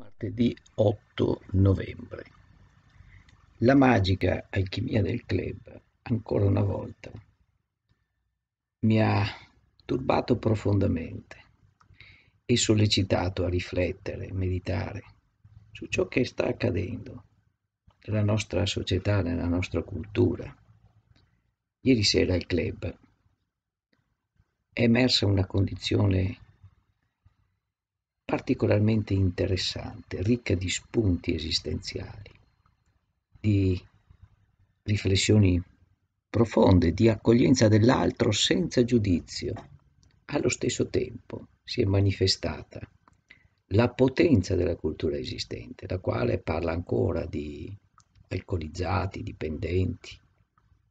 martedì 8 novembre. La magica alchimia del club, ancora una volta, mi ha turbato profondamente e sollecitato a riflettere, meditare su ciò che sta accadendo nella nostra società, nella nostra cultura. Ieri sera al club è emersa una condizione particolarmente interessante, ricca di spunti esistenziali, di riflessioni profonde, di accoglienza dell'altro senza giudizio. Allo stesso tempo si è manifestata la potenza della cultura esistente, la quale parla ancora di alcolizzati, dipendenti,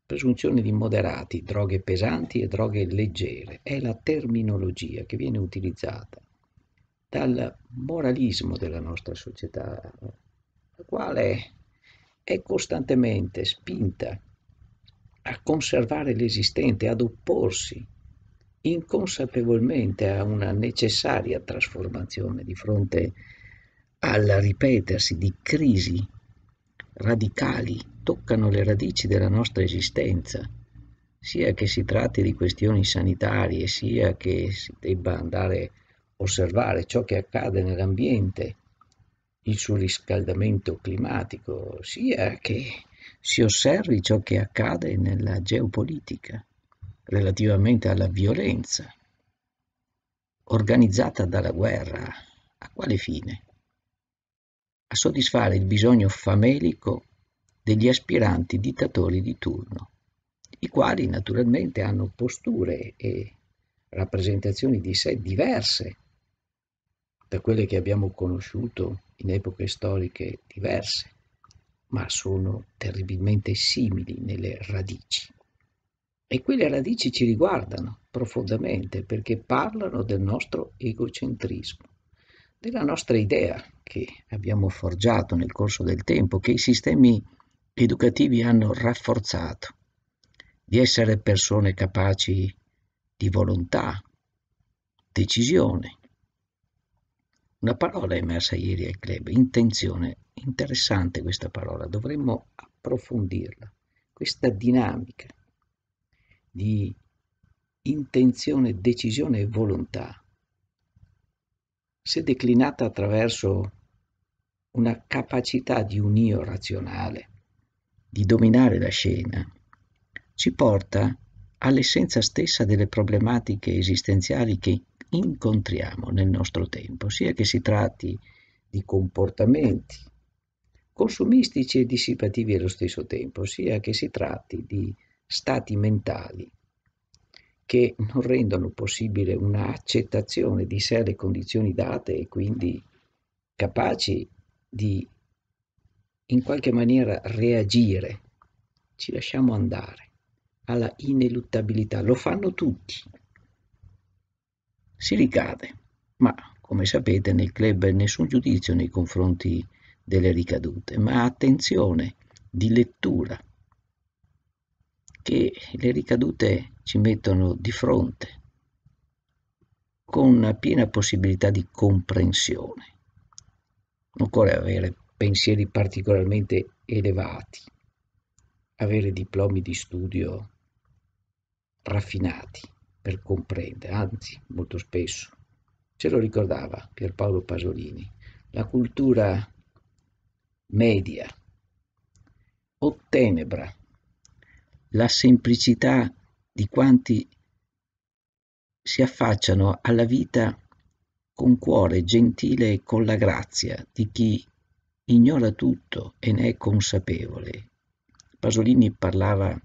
presunzione di moderati, droghe pesanti e droghe leggere. È la terminologia che viene utilizzata dal moralismo della nostra società, la quale è costantemente spinta a conservare l'esistente, ad opporsi inconsapevolmente a una necessaria trasformazione di fronte al ripetersi di crisi radicali, toccano le radici della nostra esistenza, sia che si tratti di questioni sanitarie, sia che si debba andare osservare ciò che accade nell'ambiente, il surriscaldamento climatico, sia che si osservi ciò che accade nella geopolitica relativamente alla violenza organizzata dalla guerra. A quale fine? A soddisfare il bisogno famelico degli aspiranti dittatori di turno, i quali naturalmente hanno posture e rappresentazioni di sé diverse da quelle che abbiamo conosciuto in epoche storiche diverse, ma sono terribilmente simili nelle radici. E quelle radici ci riguardano profondamente perché parlano del nostro egocentrismo, della nostra idea che abbiamo forgiato nel corso del tempo, che i sistemi educativi hanno rafforzato, di essere persone capaci di volontà, decisione, una parola è emersa ieri al club, intenzione. Interessante questa parola, dovremmo approfondirla. Questa dinamica di intenzione, decisione e volontà, se declinata attraverso una capacità di un io razionale, di dominare la scena, ci porta all'essenza stessa delle problematiche esistenziali che incontriamo nel nostro tempo, sia che si tratti di comportamenti consumistici e dissipativi allo stesso tempo, sia che si tratti di stati mentali che non rendono possibile un'accettazione di sé alle condizioni date e quindi capaci di in qualche maniera reagire. Ci lasciamo andare alla ineluttabilità, lo fanno tutti, si ricade, ma come sapete nel club nessun giudizio nei confronti delle ricadute, ma attenzione di lettura che le ricadute ci mettono di fronte con una piena possibilità di comprensione. Non occorre avere pensieri particolarmente elevati, avere diplomi di studio raffinati, per comprendere, anzi molto spesso. Ce lo ricordava Pierpaolo Pasolini. La cultura media ottenebra la semplicità di quanti si affacciano alla vita con cuore gentile e con la grazia di chi ignora tutto e ne è consapevole. Pasolini parlava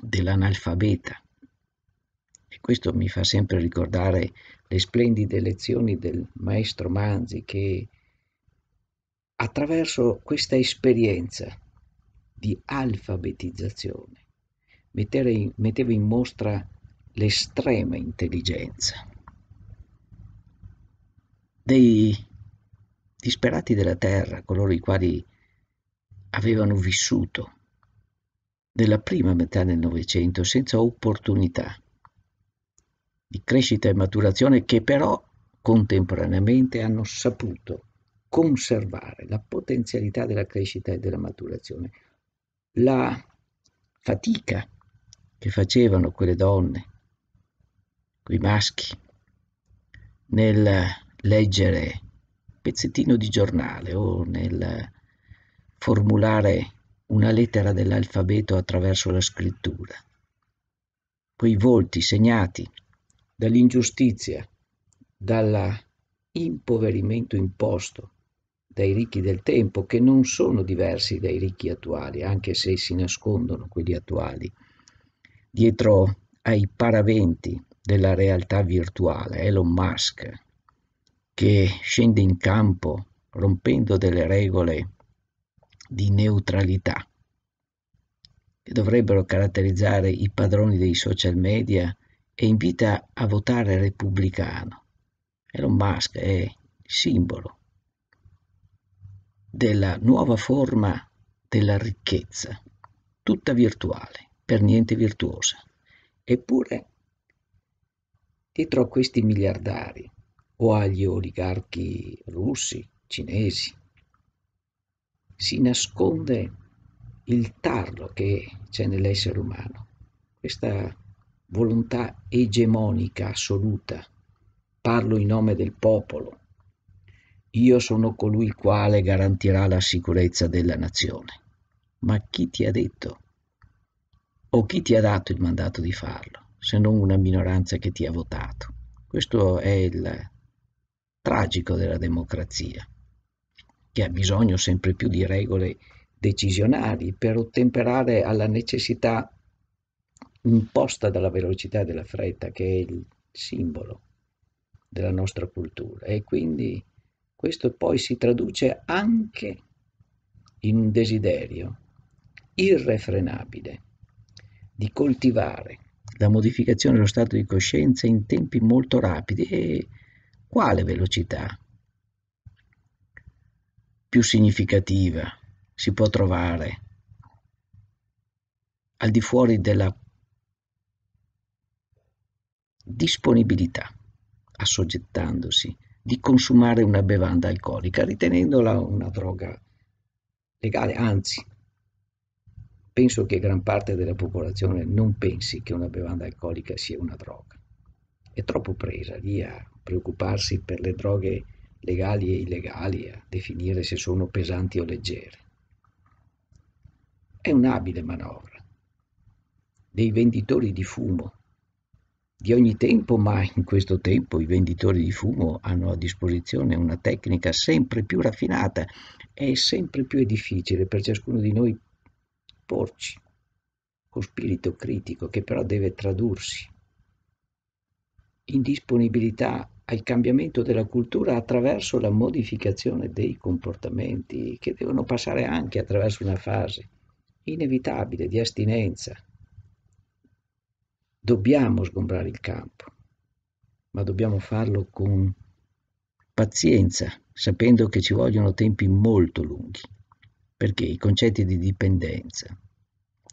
dell'analfabeta, questo mi fa sempre ricordare le splendide lezioni del maestro Manzi che attraverso questa esperienza di alfabetizzazione metteva in mostra l'estrema intelligenza dei disperati della terra, coloro i quali avevano vissuto nella prima metà del Novecento senza opportunità di crescita e maturazione che però contemporaneamente hanno saputo conservare la potenzialità della crescita e della maturazione. La fatica che facevano quelle donne, quei maschi, nel leggere pezzettino di giornale o nel formulare una lettera dell'alfabeto attraverso la scrittura. Quei volti segnati dall'ingiustizia, dall'impoverimento imposto dai ricchi del tempo, che non sono diversi dai ricchi attuali, anche se si nascondono quelli attuali, dietro ai paraventi della realtà virtuale, Elon Musk, che scende in campo rompendo delle regole di neutralità che dovrebbero caratterizzare i padroni dei social media e invita a votare repubblicano. Elon Musk è simbolo della nuova forma della ricchezza, tutta virtuale, per niente virtuosa. Eppure, dietro a questi miliardari o agli oligarchi russi, cinesi, si nasconde il tarlo che c'è nell'essere umano, questa volontà egemonica assoluta. Parlo in nome del popolo. Io sono colui quale garantirà la sicurezza della nazione. Ma chi ti ha detto? O chi ti ha dato il mandato di farlo, se non una minoranza che ti ha votato? Questo è il tragico della democrazia, che ha bisogno sempre più di regole decisionali per ottemperare alla necessità imposta dalla velocità della fretta, che è il simbolo della nostra cultura. E quindi questo poi si traduce anche in un desiderio irrefrenabile di coltivare la modificazione dello stato di coscienza in tempi molto rapidi. E quale velocità più significativa si può trovare al di fuori della disponibilità, assoggettandosi, di consumare una bevanda alcolica, ritenendola una droga legale, anzi, penso che gran parte della popolazione non pensi che una bevanda alcolica sia una droga. È troppo presa lì a preoccuparsi per le droghe legali e illegali, a definire se sono pesanti o leggere. È un'abile manovra dei venditori di fumo di ogni tempo, ma in questo tempo i venditori di fumo hanno a disposizione una tecnica sempre più raffinata e sempre più difficile per ciascuno di noi porci, con spirito critico che però deve tradursi in disponibilità al cambiamento della cultura attraverso la modificazione dei comportamenti che devono passare anche attraverso una fase inevitabile di astinenza, Dobbiamo sgombrare il campo, ma dobbiamo farlo con pazienza, sapendo che ci vogliono tempi molto lunghi, perché i concetti di dipendenza,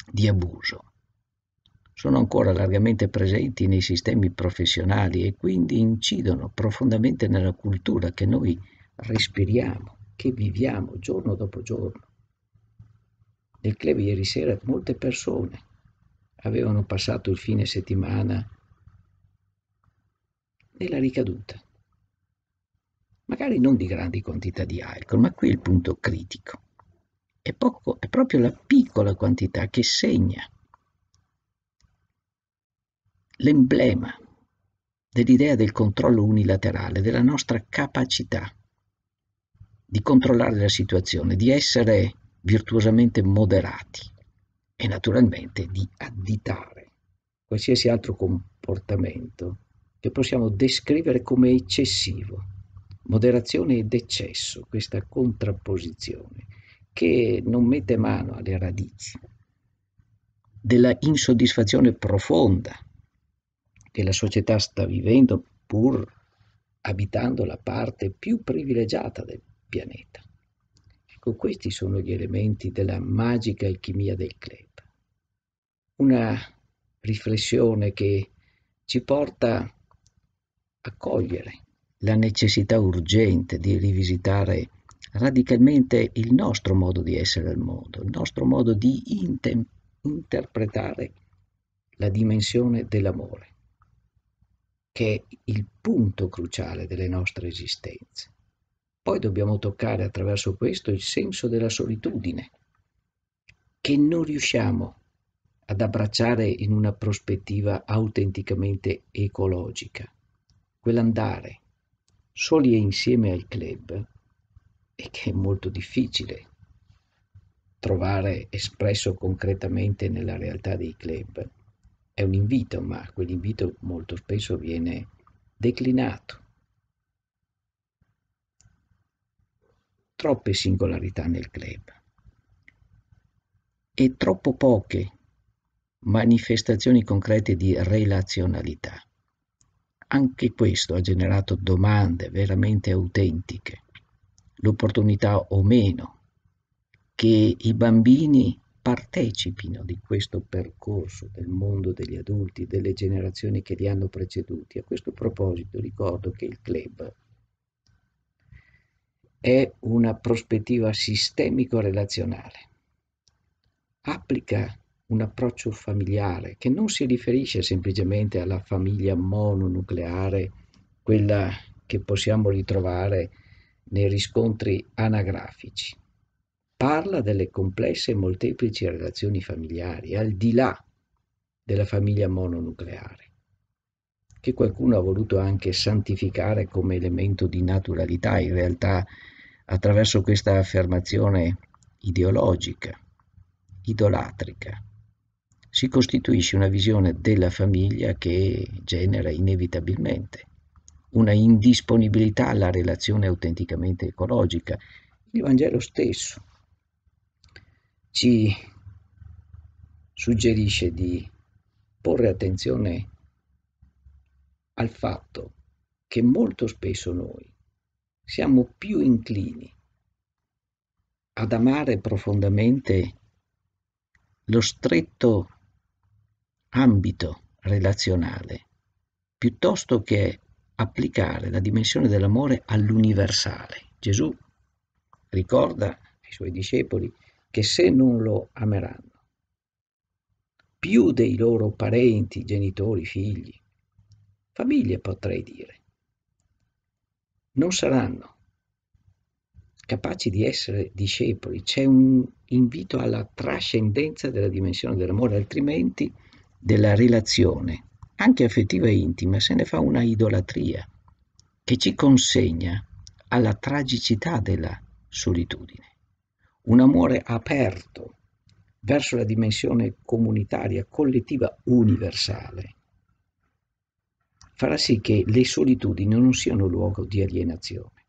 di abuso, sono ancora largamente presenti nei sistemi professionali e quindi incidono profondamente nella cultura che noi respiriamo, che viviamo giorno dopo giorno. Nel club ieri sera molte persone avevano passato il fine settimana nella ricaduta. Magari non di grandi quantità di alcol, ma qui è il punto critico. È, poco, è proprio la piccola quantità che segna l'emblema dell'idea del controllo unilaterale, della nostra capacità di controllare la situazione, di essere virtuosamente moderati e naturalmente di additare qualsiasi altro comportamento che possiamo descrivere come eccessivo. Moderazione ed eccesso, questa contrapposizione che non mette mano alle radici della insoddisfazione profonda che la società sta vivendo pur abitando la parte più privilegiata del pianeta. Ecco, questi sono gli elementi della magica alchimia del club una riflessione che ci porta a cogliere la necessità urgente di rivisitare radicalmente il nostro modo di essere al mondo, il nostro modo di inter- interpretare la dimensione dell'amore, che è il punto cruciale delle nostre esistenze. Poi dobbiamo toccare attraverso questo il senso della solitudine, che non riusciamo ad abbracciare in una prospettiva autenticamente ecologica. Quell'andare soli e insieme al club e che è molto difficile trovare espresso concretamente nella realtà dei club. È un invito, ma quell'invito molto spesso viene declinato troppe singolarità nel club e troppo poche manifestazioni concrete di relazionalità. Anche questo ha generato domande veramente autentiche, l'opportunità o meno che i bambini partecipino di questo percorso del mondo degli adulti, delle generazioni che li hanno preceduti. A questo proposito ricordo che il club è una prospettiva sistemico-relazionale. Applica un approccio familiare che non si riferisce semplicemente alla famiglia mononucleare, quella che possiamo ritrovare nei riscontri anagrafici. Parla delle complesse e molteplici relazioni familiari, al di là della famiglia mononucleare, che qualcuno ha voluto anche santificare come elemento di naturalità, in realtà attraverso questa affermazione ideologica, idolatrica, si costituisce una visione della famiglia che genera inevitabilmente una indisponibilità alla relazione autenticamente ecologica. Il Vangelo stesso ci suggerisce di porre attenzione al fatto che molto spesso noi siamo più inclini ad amare profondamente lo stretto ambito relazionale, piuttosto che applicare la dimensione dell'amore all'universale. Gesù ricorda ai suoi discepoli che se non lo ameranno più dei loro parenti, genitori, figli, famiglie potrei dire, non saranno capaci di essere discepoli. C'è un invito alla trascendenza della dimensione dell'amore, altrimenti della relazione, anche affettiva e intima, se ne fa una idolatria che ci consegna alla tragicità della solitudine. Un amore aperto verso la dimensione comunitaria, collettiva, universale, farà sì che le solitudini non siano luogo di alienazione,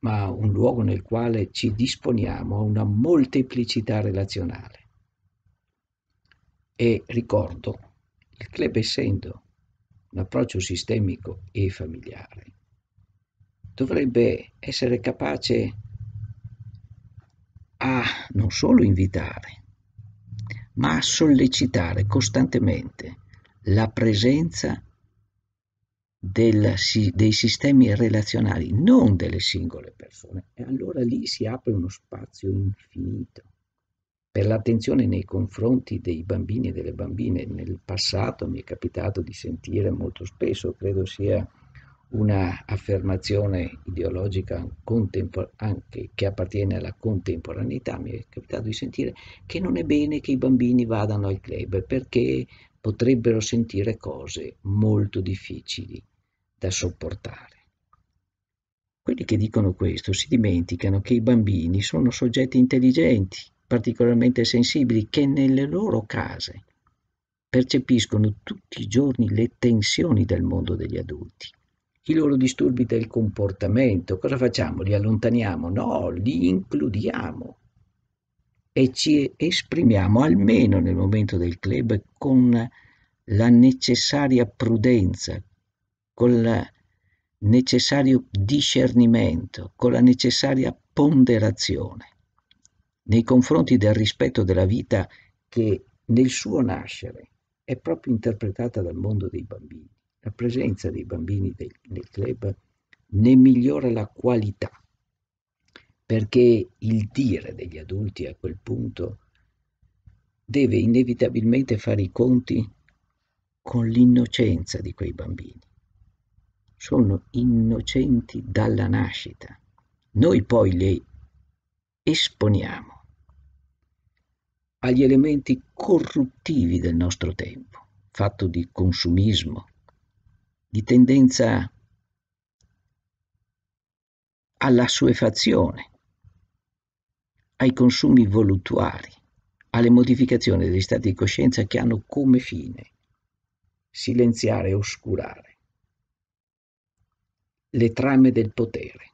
ma un luogo nel quale ci disponiamo a una molteplicità relazionale. E ricordo, il club essendo un approccio sistemico e familiare, dovrebbe essere capace a non solo invitare, ma a sollecitare costantemente la presenza del, dei sistemi relazionali, non delle singole persone. E allora lì si apre uno spazio infinito per l'attenzione nei confronti dei bambini e delle bambine. Nel passato mi è capitato di sentire molto spesso, credo sia una affermazione ideologica anche che appartiene alla contemporaneità, mi è capitato di sentire che non è bene che i bambini vadano al club perché potrebbero sentire cose molto difficili da sopportare. Quelli che dicono questo si dimenticano che i bambini sono soggetti intelligenti, particolarmente sensibili, che nelle loro case percepiscono tutti i giorni le tensioni del mondo degli adulti, i loro disturbi del comportamento. Cosa facciamo? Li allontaniamo? No, li includiamo e ci esprimiamo almeno nel momento del club con la necessaria prudenza, con il necessario discernimento, con la necessaria ponderazione nei confronti del rispetto della vita che nel suo nascere è proprio interpretata dal mondo dei bambini. La presenza dei bambini del, nel club ne migliora la qualità perché il dire degli adulti a quel punto deve inevitabilmente fare i conti con l'innocenza di quei bambini. Sono innocenti dalla nascita. Noi poi li esponiamo agli elementi corruttivi del nostro tempo, fatto di consumismo, di tendenza alla suefazione, ai consumi voluttuari, alle modificazioni degli stati di coscienza che hanno come fine silenziare e oscurare le trame del potere.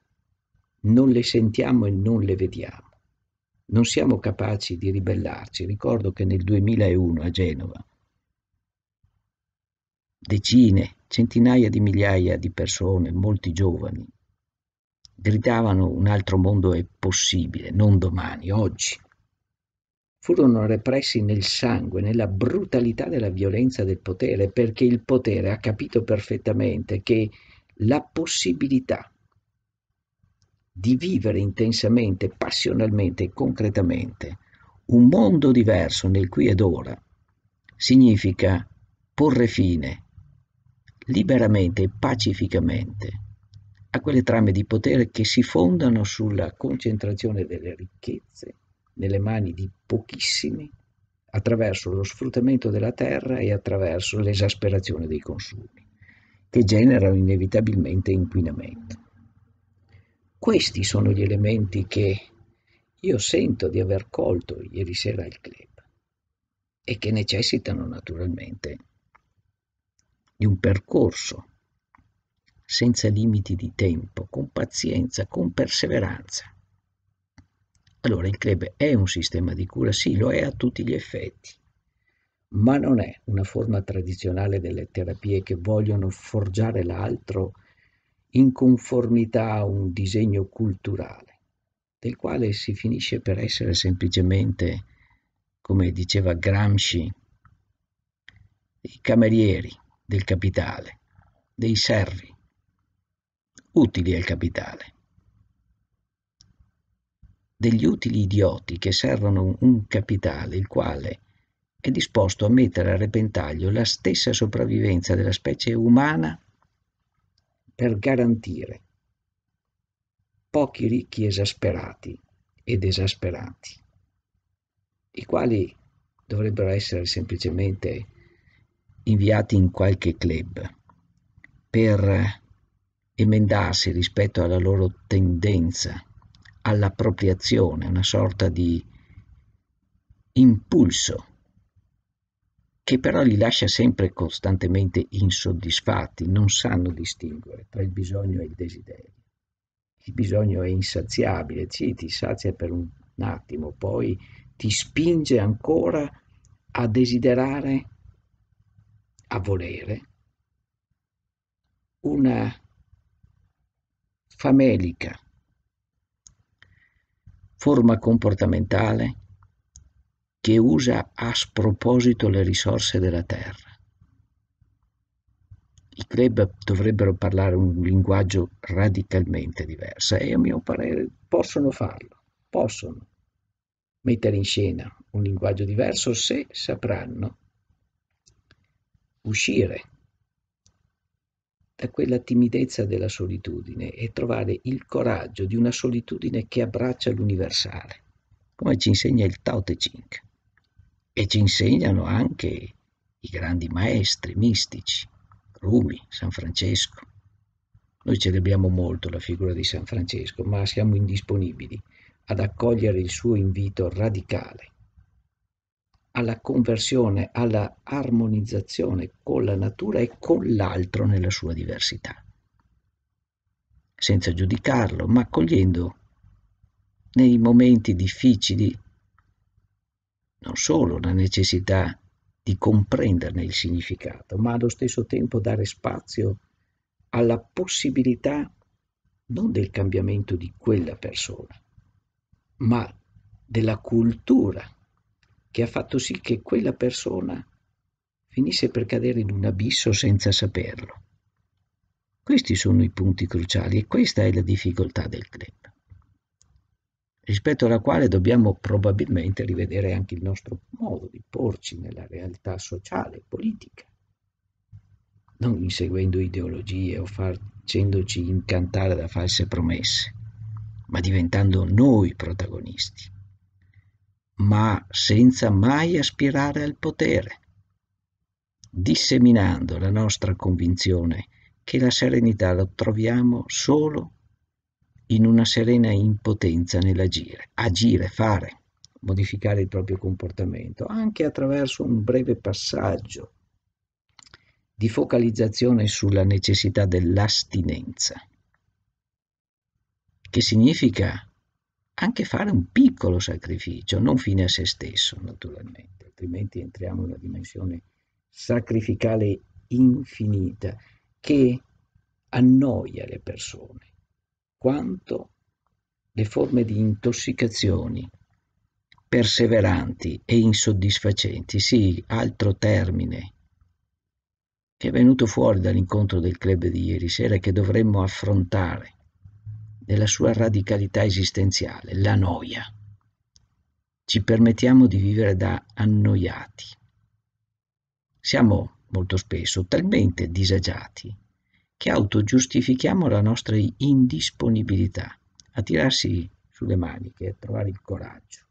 Non le sentiamo e non le vediamo. Non siamo capaci di ribellarci. Ricordo che nel 2001 a Genova decine, centinaia di migliaia di persone, molti giovani, gridavano un altro mondo è possibile, non domani, oggi. Furono repressi nel sangue, nella brutalità della violenza del potere, perché il potere ha capito perfettamente che la possibilità di vivere intensamente, passionalmente e concretamente un mondo diverso nel qui ed ora significa porre fine liberamente e pacificamente a quelle trame di potere che si fondano sulla concentrazione delle ricchezze nelle mani di pochissimi attraverso lo sfruttamento della terra e attraverso l'esasperazione dei consumi, che generano inevitabilmente inquinamento. Questi sono gli elementi che io sento di aver colto ieri sera al club e che necessitano naturalmente di un percorso senza limiti di tempo, con pazienza, con perseveranza. Allora il club è un sistema di cura, sì, lo è a tutti gli effetti, ma non è una forma tradizionale delle terapie che vogliono forgiare l'altro in conformità a un disegno culturale, del quale si finisce per essere semplicemente, come diceva Gramsci, i camerieri del capitale, dei servi, utili al capitale, degli utili idioti che servono un capitale il quale è disposto a mettere a repentaglio la stessa sopravvivenza della specie umana per garantire. Pochi ricchi esasperati ed esasperati, i quali dovrebbero essere semplicemente inviati in qualche club per emendarsi rispetto alla loro tendenza all'appropriazione, una sorta di impulso che però li lascia sempre costantemente insoddisfatti, non sanno distinguere tra il bisogno e il desiderio. Il bisogno è insaziabile, sì, ti sazia per un attimo, poi ti spinge ancora a desiderare, a volere una famelica forma comportamentale che usa a sproposito le risorse della terra. I club dovrebbero parlare un linguaggio radicalmente diverso e a mio parere possono farlo, possono mettere in scena un linguaggio diverso se sapranno uscire da quella timidezza della solitudine e trovare il coraggio di una solitudine che abbraccia l'universale, come ci insegna il Tao Te Ching e ci insegnano anche i grandi maestri mistici, Rumi, San Francesco. Noi celebriamo molto la figura di San Francesco, ma siamo indisponibili ad accogliere il suo invito radicale alla conversione, alla armonizzazione con la natura e con l'altro nella sua diversità, senza giudicarlo, ma accogliendo nei momenti difficili non solo la necessità di comprenderne il significato, ma allo stesso tempo dare spazio alla possibilità non del cambiamento di quella persona, ma della cultura che ha fatto sì che quella persona finisse per cadere in un abisso senza saperlo. Questi sono i punti cruciali e questa è la difficoltà del club. Rispetto alla quale dobbiamo probabilmente rivedere anche il nostro modo di porci nella realtà sociale e politica, non inseguendo ideologie o facendoci incantare da false promesse, ma diventando noi protagonisti, ma senza mai aspirare al potere, disseminando la nostra convinzione che la serenità la troviamo solo in una serena impotenza nell'agire, agire, fare, modificare il proprio comportamento, anche attraverso un breve passaggio di focalizzazione sulla necessità dell'astinenza, che significa anche fare un piccolo sacrificio, non fine a se stesso naturalmente, altrimenti entriamo in una dimensione sacrificale infinita che annoia le persone quanto le forme di intossicazioni perseveranti e insoddisfacenti, sì, altro termine che è venuto fuori dall'incontro del club di ieri sera che dovremmo affrontare nella sua radicalità esistenziale, la noia. Ci permettiamo di vivere da annoiati. Siamo molto spesso talmente disagiati che autogiustifichiamo la nostra indisponibilità a tirarsi sulle maniche, a trovare il coraggio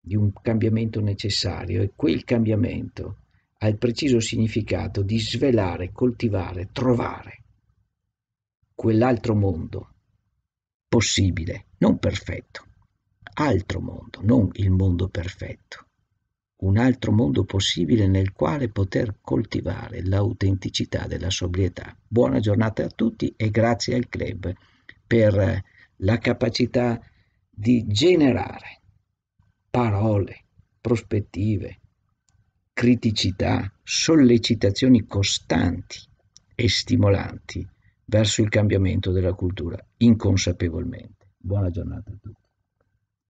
di un cambiamento necessario. E quel cambiamento ha il preciso significato di svelare, coltivare, trovare quell'altro mondo possibile, non perfetto, altro mondo, non il mondo perfetto, un altro mondo possibile nel quale poter coltivare l'autenticità della sobrietà. Buona giornata a tutti e grazie al club per la capacità di generare parole, prospettive, criticità, sollecitazioni costanti e stimolanti verso il cambiamento della cultura inconsapevolmente. Buona giornata a tutti.